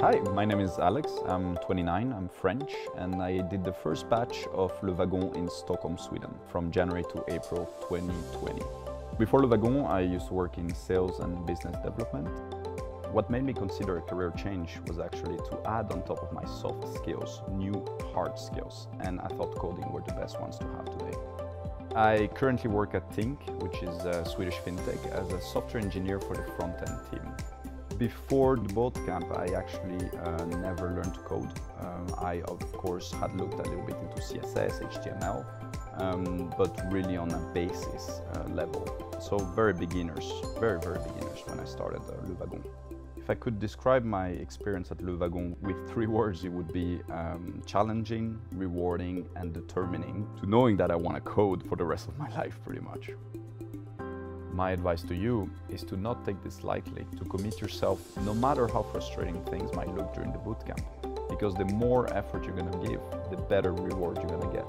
Hi, my name is Alex. I'm 29, I'm French, and I did the first batch of Le Wagon in Stockholm, Sweden from January to April 2020. Before Le Wagon, I used to work in sales and business development. What made me consider a career change was actually to add on top of my soft skills, new hard skills, and I thought coding were the best ones to have today. I currently work at Tink, which is a Swedish fintech, as a software engineer for the front-end team. Before the boot camp, I actually uh, never learned to code. Um, I, of course, had looked a little bit into CSS, HTML, um, but really on a basis uh, level. So very beginners, very, very beginners when I started uh, Le Wagon. If I could describe my experience at Le Wagon with three words, it would be um, challenging, rewarding, and determining to knowing that I want to code for the rest of my life, pretty much. My advice to you is to not take this lightly, to commit yourself no matter how frustrating things might look during the bootcamp. Because the more effort you're going to give, the better reward you're going to get.